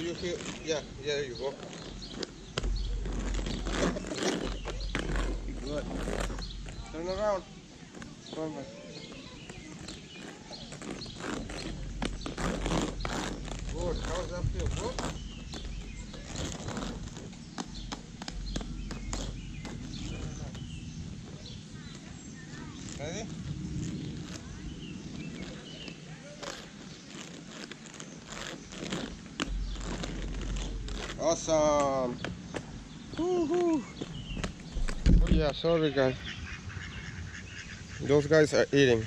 you. hear? Yeah, yeah, there you go. Good. Turn around. Come on. Good. How's that feel? Good? Awesome. Woohoo. Oh, yeah, sorry guys. Those guys are eating.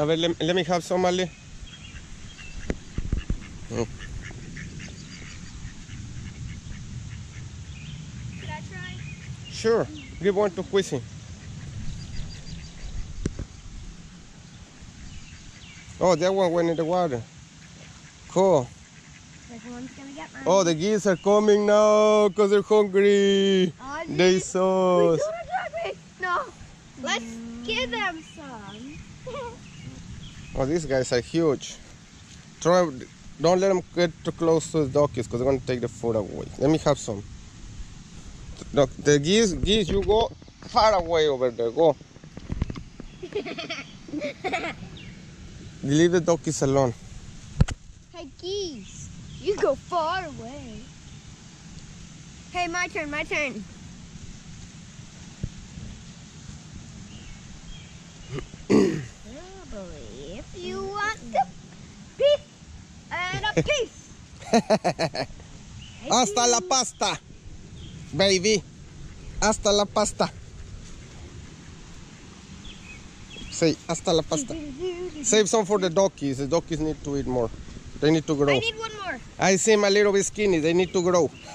A ver, let, me have some, Ali. Oh. Should I try? Sure. Give one to Quizzy. Oh, that one went in the water. Cool. Everyone's gonna get mine. Oh, the geese are coming now because they're hungry. Oh, They saw us. Don't attack me. No. Let's give them some. Oh, these guys are huge. Try, don't let them get too close to the duckies because they're going to take the food away. Let me have some. Look, the geese, geese, you go far away over there. Go. Leave the duckies alone. hey, geese. You go far away. Hey, my turn, my turn. If you want the beef and a piece. Hasta la pasta, baby. Hasta la pasta. Say, hasta la pasta. Save some for the duckies. The duckies need to eat more. They need to grow. I need one more. I see them a little bit skinny. They need to grow.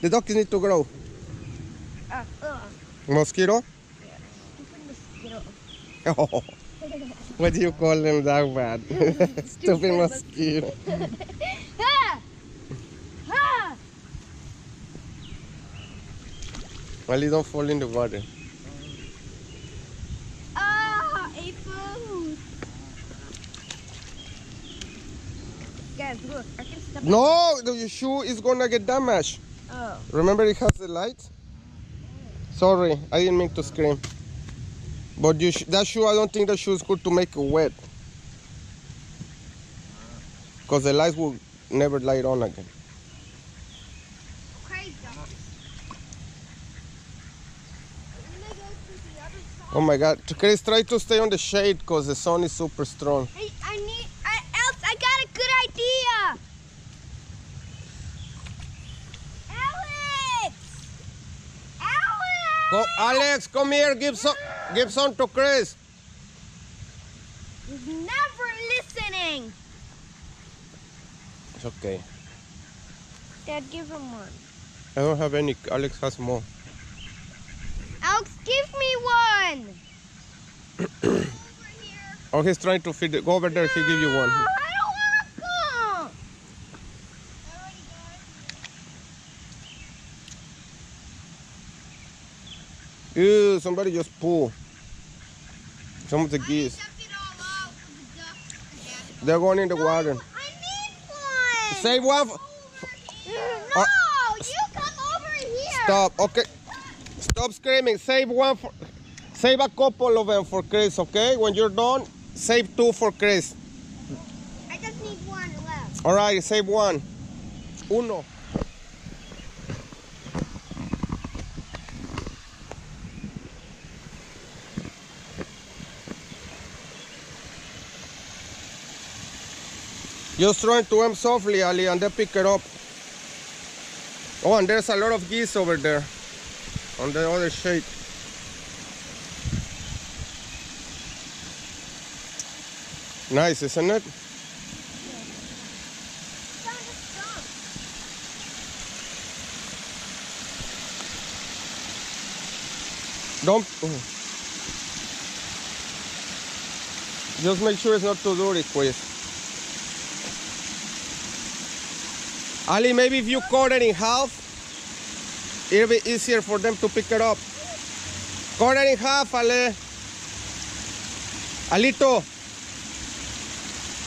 the duckies need to grow. Uh, uh, Mosquito? stupid mosquito. what do you call them that bad? Stupid mosquito. Ah! Ah! Ali, don't fall in the water. Ah, a food. Guys, look, I can step. No, the- your shoe is gonna get damaged. Oh. Remember it has the light? Sorry, I didn't mean to scream. But you sh- that shoe, I don't think that shoe is good to make it wet. Because the lights will never light on again. Okay, guys. I'm gonna go to the other side. Oh my god. Chris, try to stay on the shade because the sun is super strong. Hey, I need. I, Alex, I got a good idea. Alex. Alex. Go, Alex, come here. Give some, give some to Chris. He's never listening. It's okay. Dad, give him one. I don't have any. Alex has more. Give me one. Oh, he's trying to feed it. Go over there. He'll give you No, one. I don't want to come. Ew, somebody just pulled. Some of the geese. They're going in the water. I need one. Save one. No, Uh, you come over here. Stop. Okay. Stop screaming. Save one for. Save a couple of them for Chris, okay? When you're done, save two for Chris. I just need one left. All right, save one. Uno. Just trying to aim softly, Ali, and then pick it up. Oh, and there's a lot of geese over there on the other shade. Nice, isn't it? Don't. oh. Just make sure it's not too dirty, Chris. Ali, maybe if you cut it in half, it'll be easier for them to pick it up. Cut it in half, Ale. Alito.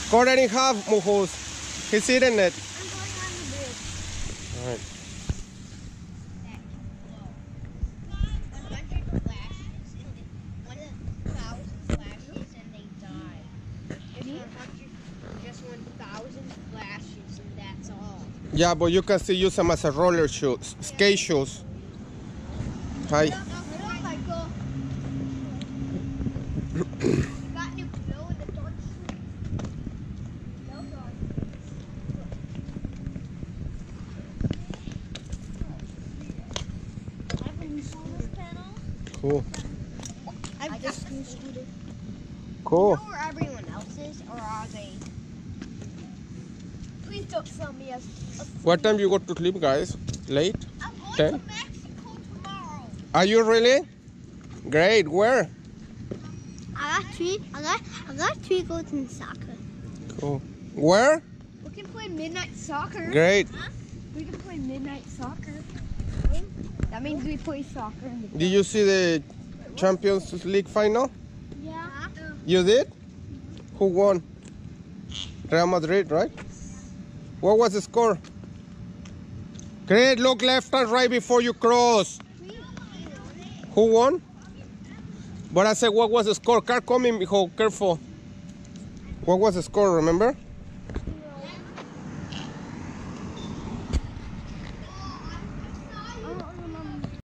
Cut it in half, Mujos. He's eating it. I'm going on the. All right. Just 1,000 flashes and that's all. Yeah, but you can still use them as a roller shoes, skate shoes. Hi. Got new glow in the dark I have a new solar. Cool. I have this new scooter. Cool. know where everyone else is, or are they? Please don't sell me as. What time you go to sleep, guys? Late? I'm going Ten? to Mexico tomorrow. Are you really? Great. Where? I got three. I got. I got three goals in soccer. Cool. Where? We can play midnight soccer. Great. We can play midnight soccer. That means we play soccer. Did you see the Champions League final? Yeah. You did? Who won? Real Madrid, right? What was the score? Great. Look left and right before you cross. Who won? But I said, what was the score? Car coming, mijo. Careful. What was the score, remember?